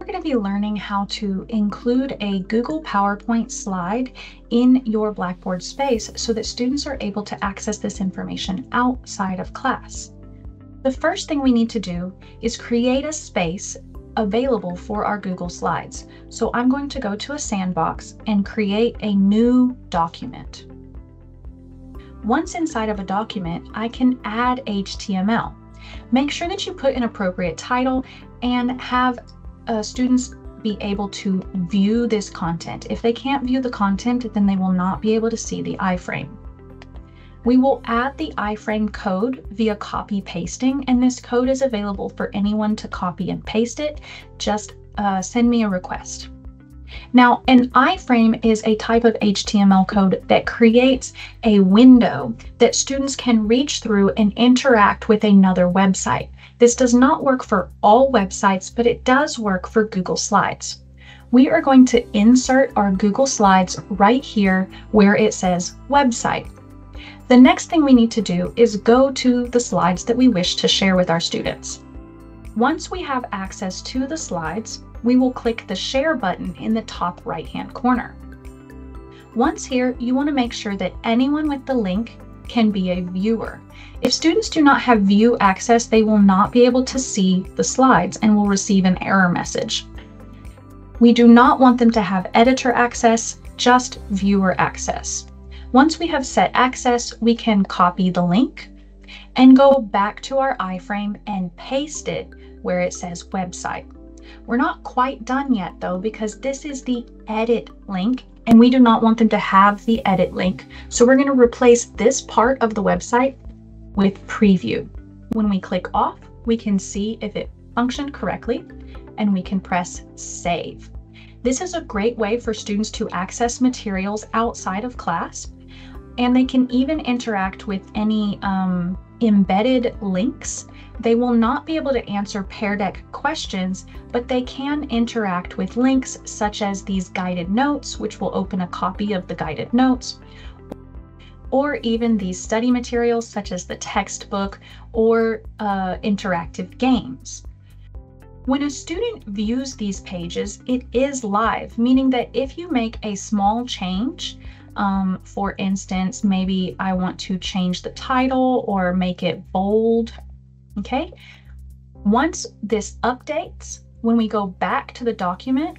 We're going to be learning how to include a Google PowerPoint slide in your Blackboard space so that students are able to access this information outside of class. The first thing we need to do is create a space available for our Google Slides. So I'm going to go to a sandbox and create a new document. Once inside of a document, I can add HTML. Make sure that you put an appropriate title and have uh, students be able to view this content. If they can't view the content, then they will not be able to see the iframe. We will add the iframe code via copy pasting, and this code is available for anyone to copy and paste it. Just uh, send me a request. Now, an iframe is a type of HTML code that creates a window that students can reach through and interact with another website. This does not work for all websites, but it does work for Google Slides. We are going to insert our Google Slides right here where it says website. The next thing we need to do is go to the slides that we wish to share with our students. Once we have access to the slides, we will click the Share button in the top right-hand corner. Once here, you want to make sure that anyone with the link can be a viewer. If students do not have view access, they will not be able to see the slides and will receive an error message. We do not want them to have editor access, just viewer access. Once we have set access, we can copy the link and go back to our iframe and paste it where it says website. We're not quite done yet though because this is the edit link and we do not want them to have the edit link. So we're going to replace this part of the website with preview. When we click off, we can see if it functioned correctly and we can press save. This is a great way for students to access materials outside of class and they can even interact with any um, embedded links they will not be able to answer Pear Deck questions, but they can interact with links such as these guided notes, which will open a copy of the guided notes, or even these study materials such as the textbook or uh, interactive games. When a student views these pages, it is live, meaning that if you make a small change, um, for instance, maybe I want to change the title or make it bold Okay. Once this updates, when we go back to the document,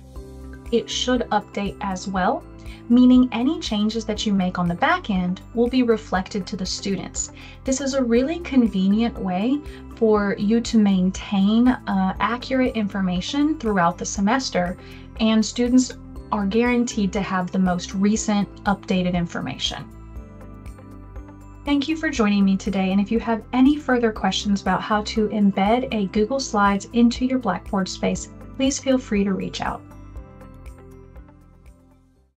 it should update as well, meaning any changes that you make on the back end will be reflected to the students. This is a really convenient way for you to maintain uh, accurate information throughout the semester, and students are guaranteed to have the most recent updated information. Thank you for joining me today, and if you have any further questions about how to embed a Google Slides into your Blackboard space, please feel free to reach out.